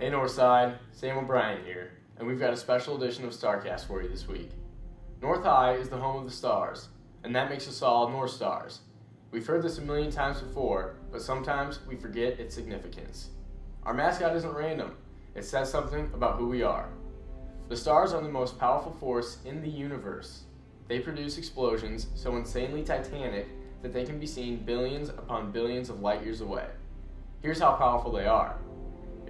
Hey Northside, Sam O'Brien here, and we've got a special edition of StarCast for you this week. North High is the home of the stars, and that makes us all North Stars. We've heard this a million times before, but sometimes we forget its significance. Our mascot isn't random, it says something about who we are. The stars are the most powerful force in the universe. They produce explosions so insanely titanic that they can be seen billions upon billions of light years away. Here's how powerful they are.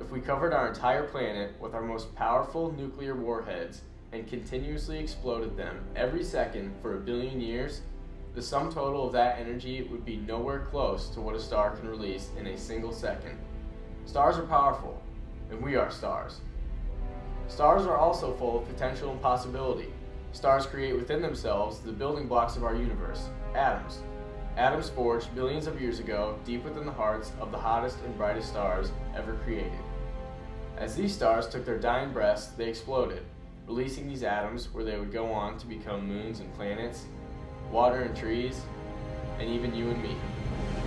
If we covered our entire planet with our most powerful nuclear warheads and continuously exploded them every second for a billion years, the sum total of that energy would be nowhere close to what a star can release in a single second. Stars are powerful, and we are stars. Stars are also full of potential and possibility. Stars create within themselves the building blocks of our universe, atoms. Atoms forged billions of years ago deep within the hearts of the hottest and brightest stars ever created. As these stars took their dying breaths, they exploded, releasing these atoms where they would go on to become moons and planets, water and trees, and even you and me.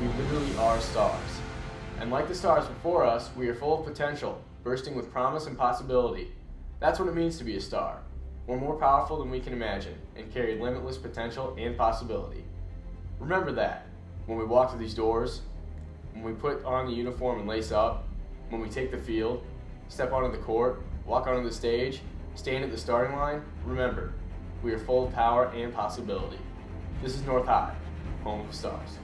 We literally are stars. And like the stars before us, we are full of potential, bursting with promise and possibility. That's what it means to be a star. We're more powerful than we can imagine and carry limitless potential and possibility. Remember that when we walk through these doors, when we put on the uniform and lace up, when we take the field, step onto the court, walk onto the stage, stand at the starting line, remember, we are full of power and possibility. This is North High, home of stars.